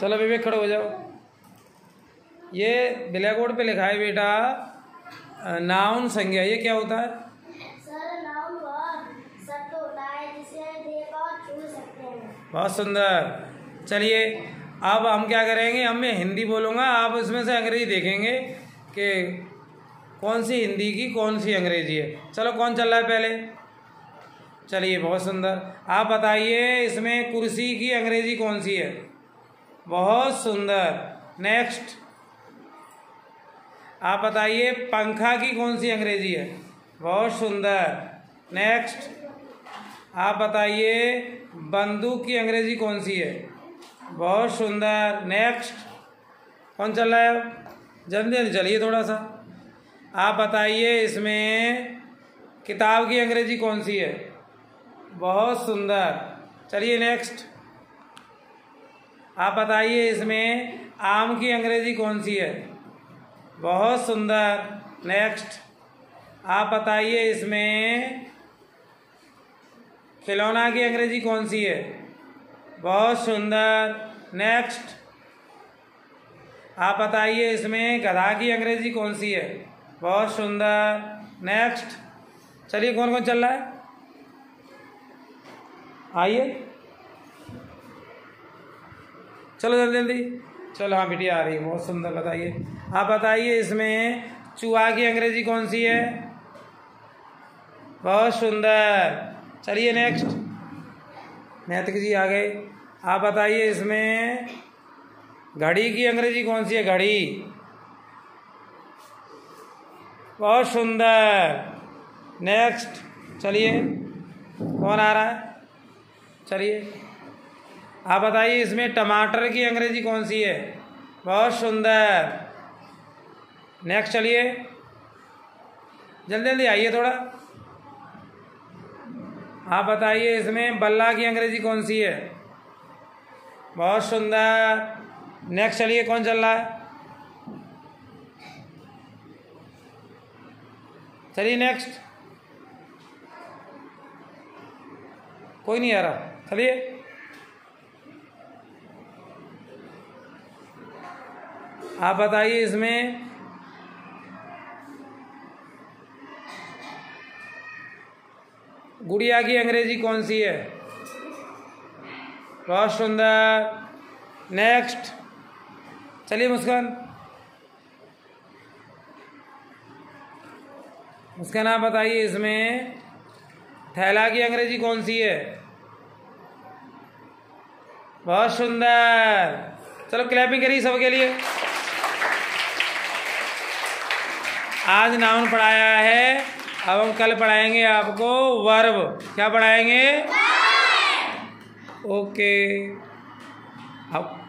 चलो विवेक खड़े हो जाओ। ये ब्लैक बोर्ड पे लिखा है बेटा नाउन संज्ञा ये क्या होता है? सर नाउन होता है जिसे देख और सकते हैं। बहुत सुंदर। चलिए अब हम क्या करेंगे हम मैं हिंदी बोलूँगा आप इसमें से अंग्रेज़ी देखेंगे कि कौन सी हिंदी की कौन सी अंग्रेज़ी है। चलो कौन चल रहा है पहले? चलिए बहुत सुंदर। आप बताइए इसमें कुर्सी की अंग्रेज़ी कौन सी है? बहुत सुंदर। नेक्स्ट आप बताइए, पंखा की कौन सी अंग्रेज़ी है? बहुत सुंदर। नेक्स्ट आप बताइए, बंदूक की अंग्रेज़ी कौन सी है? बहुत सुंदर। नेक्स्ट कौन चल रहा है? जल्दी जल्दी चलिए थोड़ा सा। आप बताइए, इसमें किताब की अंग्रेज़ी कौन सी है? बहुत सुंदर। चलिए नेक्स्ट आप बताइए इसमें आम की अंग्रेज़ी कौन सी है? बहुत सुंदर। नेक्स्ट आप बताइए इसमें खिलौना की अंग्रेज़ी कौन सी है? बहुत सुंदर। नेक्स्ट आप बताइए इसमें गधा की अंग्रेज़ी कौन सी है? बहुत सुंदर। नेक्स्ट चलिए कौन कौन चल रहा है? आइए। चलो जल्दी जल्दी। चलो हाँ बेटी, आ रही है, बहुत सुंदर, बताइए। आप बताइए, इसमें चूहा की अंग्रेज़ी कौन सी है? बहुत सुंदर। चलिए नेक्स्ट नैतिक जी आ गए। आप बताइए, इसमें घड़ी की अंग्रेज़ी कौन सी है? घड़ी। बहुत सुंदर। नेक्स्ट चलिए, कौन आ रहा है? चलिए। आप बताइए, इसमें टमाटर की अंग्रेज़ी कौन सी है? बहुत सुंदर। नेक्स्ट चलिए। जल्दी जल्दी आइए थोड़ा। आप बताइए, इसमें बल्ला की अंग्रेज़ी कौन सी है? बहुत सुंदर। नेक्स्ट चलिए, कौन चल रहा है? चलिए नेक्स्ट कोई नहीं आ रहा। चलिए। आप बताइए इसमें। गुड़िया की अंग्रेज़ी कौन सी है? बहुत सुंदर। नेक्स्ट चलिए मुस्कान। मुस्कान, आप बताइए इसमें। थैला की अंग्रेज़ी कौन सी है? बहुत सुंदर। चलो क्लैपिंग करिए सबके लिए। आज नाउन पढ़ाया है। अब हम कल पढ़ाएँगे आपको वर्ब। क्या पढ़ाएँगे? ओके। अब